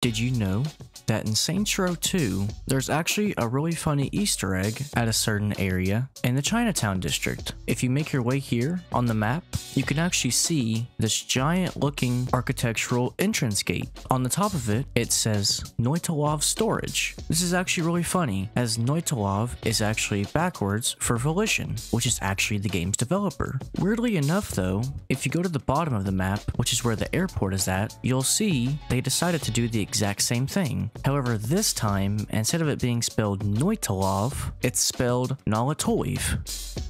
Did you know that in Saints Row 2, there's actually a really funny Easter egg at a certain area in the Chinatown district? If you make your way here on the map, you can actually see this giant looking architectural entrance gate. On the top of it, it says Noitilov Storage. This is actually really funny, as Noitilov is actually backwards for Volition, which is actually the game's developer. Weirdly enough though, if you go to the bottom of the map, which is where the airport is at, you'll see they decided to do the exact same thing. However, this time, instead of it being spelled Noitilov, it's spelled Nalatoiv.